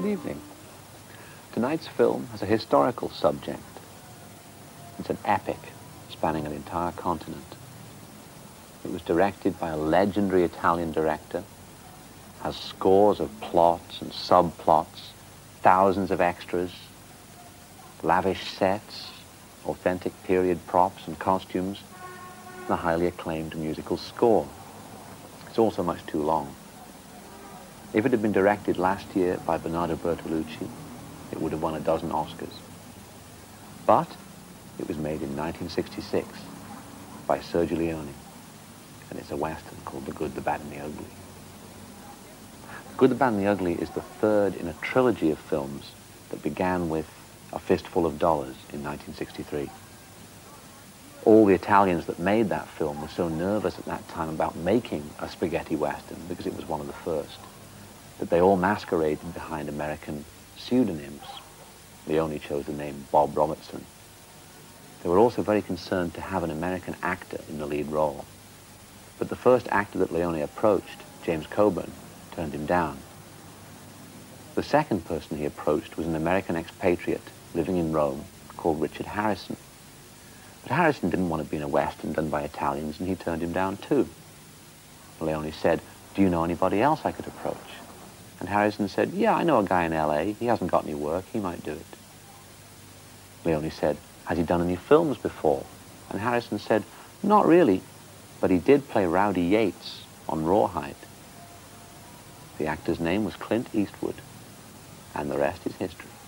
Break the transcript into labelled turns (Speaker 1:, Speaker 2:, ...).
Speaker 1: Good evening. Tonight's film has a historical subject. It's an epic spanning an entire continent. It was directed by a legendary Italian director, has scores of plots and subplots, thousands of extras, lavish sets, authentic period props and costumes, and a highly acclaimed musical score. It's also much too long. If it had been directed last year by Bernardo Bertolucci, it would have won a dozen Oscars. But it was made in 1966 by Sergio Leone, and it's a western called The Good, the Bad, and the Ugly. The Good, the Bad, and the Ugly is the third in a trilogy of films that began with A Fistful of Dollars in 1963. All the Italians that made that film were so nervous at that time about making a spaghetti western, because it was one of the first, that they all masqueraded behind American pseudonyms. Leone chose the name Bob Robertson. They were also very concerned to have an American actor in the lead role. But the first actor that Leone approached, James Coburn, turned him down. The second person he approached was an American expatriate living in Rome called Richard Harrison. But Harrison didn't want to be in a Western done by Italians, and he turned him down too. Leone said, do you know anybody else I could approach? Harrison said, yeah, I know a guy in L.A. He hasn't got any work. He might do it. Leone said, has he done any films before? And Harrison said, not really, but he did play Rowdy Yates on Rawhide. The actor's name was Clint Eastwood, and the rest is history.